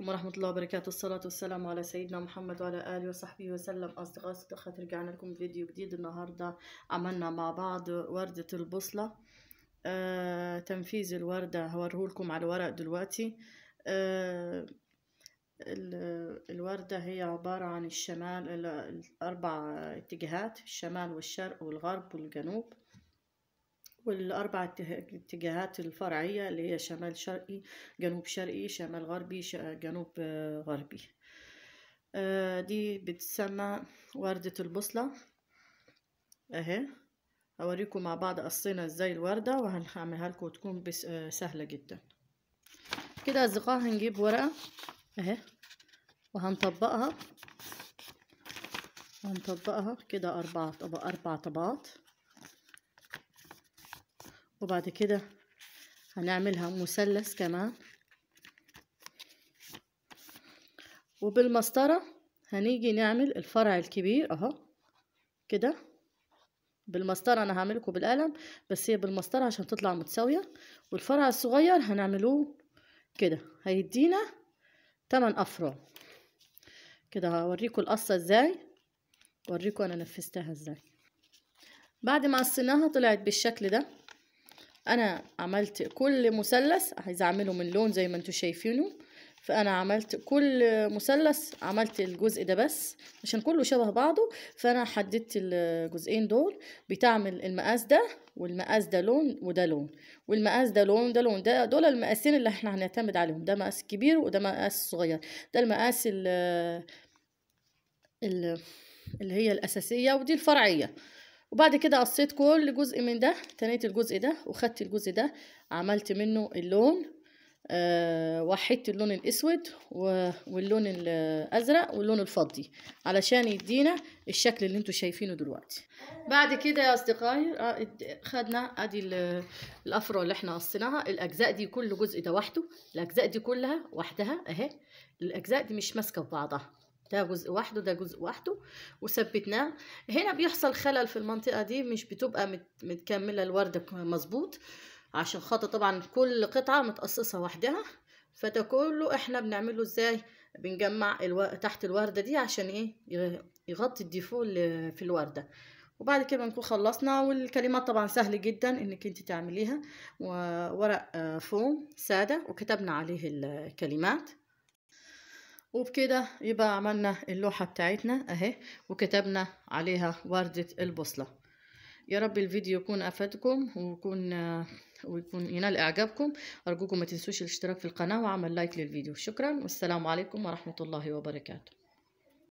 عليكم ورحمة الله وبركاته. الصلاة والسلام على سيدنا محمد وعلى آله وصحبه وسلم. أصدقاء صدقات رجعنا لكم فيديو جديد. النهاردة عملنا مع بعض وردة البوصلة. آه، تنفيذ الوردة هوريهولكم على الورق دلوقتي. آه، ال- الوردة هي عبارة عن الشمال ال- الأربع اتجاهات الشمال والشرق والغرب والجنوب. والأربع اتجاه- اتجاهات الفرعية اللي هي شمال شرقي جنوب شرقي شمال غربي جنوب غربي. آه، دي بتسمى وردة البوصلة. أهي. هوريكم مع بعض قصينا إزاي الوردة وهنعملها لكم تكون بس آه، سهلة جدا. كده يا أصدقاء هنجيب ورقة. أهي. وهنطبقها. هنطبقها كده أربع طبق أربع طبقات. وبعد كده هنعملها مثلث كمان. وبالمسطرة هنيجي نعمل الفرع الكبير أهو كده. بالمسطرة أنا هعملكم بالقلم بس هي بالمسطرة عشان تطلع متساوية. والفرع الصغير هنعملوه كده هيدينا تمن افرع كده هوريكم القصة إزاي اوريكم أنا نفذتها إزاي. بعد ما قصيناها طلعت بالشكل ده أنا عملت كل مثلث عايزة أعمله من لون زي ما أنتم شايفينه. فأنا عملت كل مثلث عملت الجزء ده بس عشان كله شبه بعضه. فأنا حددت الجزئين دول بتعمل المقاس ده والمقاس ده لون وده لون. والمقاس ده لون ده لون ده دول المقاسين اللي إحنا هنعتمد عليهم. ده مقاس كبير وده مقاس صغير. ده المقاس ال ال- اللي هي الأساسية ودي الفرعية. وبعد كده قصيت كل جزء من ده تنيت الجزء ده وخدت الجزء ده عملت منه اللون آه وحدت اللون الأسود واللون الأزرق واللون الفضي علشان يدينا الشكل اللي أنتوا شايفينه دلوقتي. بعد كده يا أصدقائي آه، خدنا ادي ال- الافرع اللي إحنا قصيناها الأجزاء دي كل جزء ده وحده الأجزاء دي كلها وحدها أهي الأجزاء دي مش ماسكة في بعضها. ده جزء وحده ده جزء وحده وثبتناه. هنا بيحصل خلل في المنطقة دي مش بتبقى مت- متكملة الوردة مظبوط عشان خاطر طبعا كل قطعة متقصصة وحدها فده كله إحنا بنعمله إزاي؟ بنجمع ألو... تحت الوردة دي عشان إيه؟ يغطي الديفو اللي في الوردة. وبعد كده نكون خلصنا والكلمات طبعا سهل جدا إنك أنت تعمليها وورق آه، فوم سادة وكتبنا عليه الكلمات. وبكده يبقى عملنا اللوحة بتاعتنا أهي وكتبنا عليها وردة البوصلة. يا رب الفيديو يكون أفادكم ويكون ويكون ينال إعجابكم. أرجوكم ما تنسوش الاشتراك في القناة وعمل لايك للفيديو. شكرا والسلام عليكم ورحمة الله وبركاته.